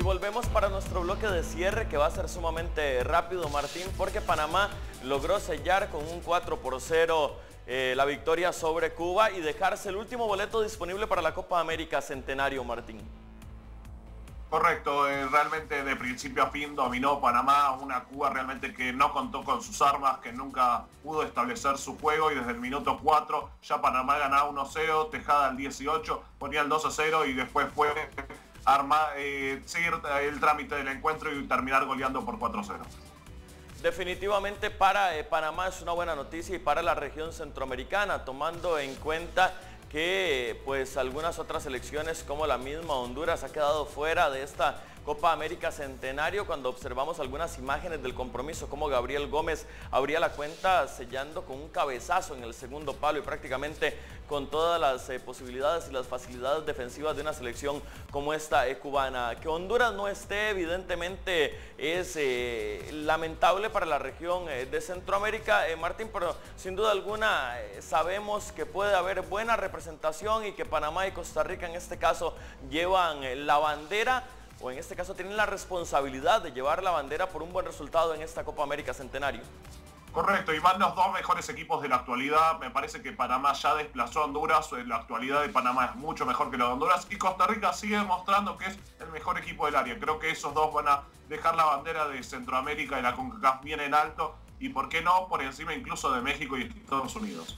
Y volvemos para nuestro bloque de cierre que va a ser sumamente rápido, Martín, porque Panamá logró sellar con un 4 por 0 eh, la victoria sobre Cuba y dejarse el último boleto disponible para la Copa América Centenario, Martín. Correcto, eh, realmente de principio a fin dominó Panamá, una Cuba realmente que no contó con sus armas, que nunca pudo establecer su juego y desde el minuto 4 ya Panamá ganaba 1-0, Tejada al 18, ponía el 2-0 y después fue arma, eh, seguir el trámite del encuentro y terminar goleando por 4-0. Definitivamente para eh, Panamá es una buena noticia y para la región centroamericana, tomando en cuenta que pues algunas otras selecciones como la misma Honduras ha quedado fuera de esta Copa América Centenario cuando observamos algunas imágenes del compromiso como Gabriel Gómez abría la cuenta sellando con un cabezazo en el segundo palo y prácticamente con todas las eh, posibilidades y las facilidades defensivas de una selección como esta eh, cubana. Que Honduras no esté evidentemente es eh, lamentable para la región de Centroamérica, Martín, pero sin duda alguna sabemos que puede haber buena representación y que Panamá y Costa Rica en este caso llevan la bandera o en este caso tienen la responsabilidad de llevar la bandera por un buen resultado en esta Copa América Centenario. Correcto, y van los dos mejores equipos de la actualidad. Me parece que Panamá ya desplazó a Honduras. La actualidad de Panamá es mucho mejor que la de Honduras. Y Costa Rica sigue demostrando que es el mejor equipo del área. Creo que esos dos van a dejar la bandera de Centroamérica y la CONCACAF bien en alto. Y por qué no, por encima incluso de México y Estados Unidos.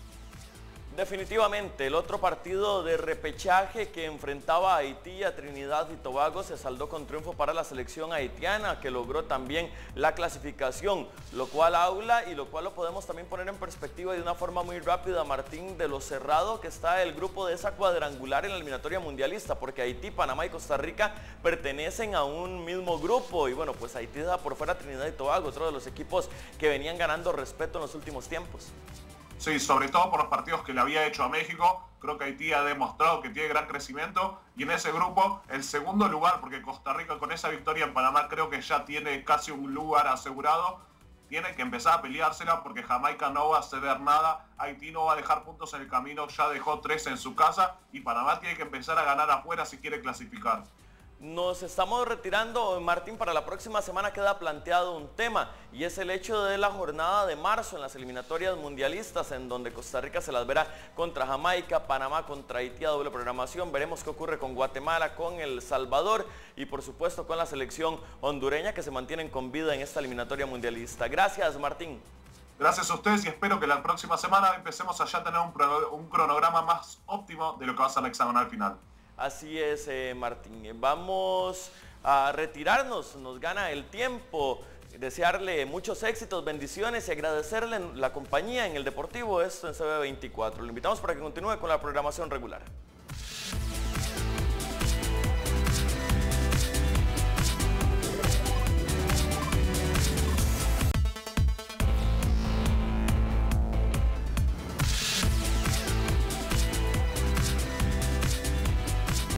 Definitivamente, el otro partido de repechaje que enfrentaba a Haití, a Trinidad y Tobago se saldó con triunfo para la selección haitiana que logró también la clasificación, lo cual habla y lo cual lo podemos también poner en perspectiva de una forma muy rápida, Martín, de lo cerrado que está el grupo de esa cuadrangular en la eliminatoria mundialista, porque Haití, Panamá y Costa Rica pertenecen a un mismo grupo y bueno, pues Haití da por fuera Trinidad y Tobago, otro de los equipos que venían ganando respeto en los últimos tiempos. Sí, sobre todo por los partidos que le había hecho a México. Creo que Haití ha demostrado que tiene gran crecimiento. Y en ese grupo, el segundo lugar, porque Costa Rica con esa victoria en Panamá creo que ya tiene casi un lugar asegurado. Tiene que empezar a peleársela porque Jamaica no va a ceder nada. Haití no va a dejar puntos en el camino. Ya dejó tres en su casa. Y Panamá tiene que empezar a ganar afuera si quiere clasificar. Nos estamos retirando, Martín, para la próxima semana queda planteado un tema y es el hecho de la jornada de marzo en las eliminatorias mundialistas en donde Costa Rica se las verá contra Jamaica, Panamá contra Haití a doble programación. Veremos qué ocurre con Guatemala, con El Salvador y por supuesto con la selección hondureña que se mantienen con vida en esta eliminatoria mundialista. Gracias, Martín. Gracias a ustedes y espero que la próxima semana empecemos a ya tener un, cronograma más óptimo de lo que va a ser el hexagonal final. Así es, eh, Martín. Vamos a retirarnos, nos gana el tiempo. Desearle muchos éxitos, bendiciones y agradecerle la compañía en el Deportivo, esto en CB24. Lo invitamos para que continúe con la programación regular.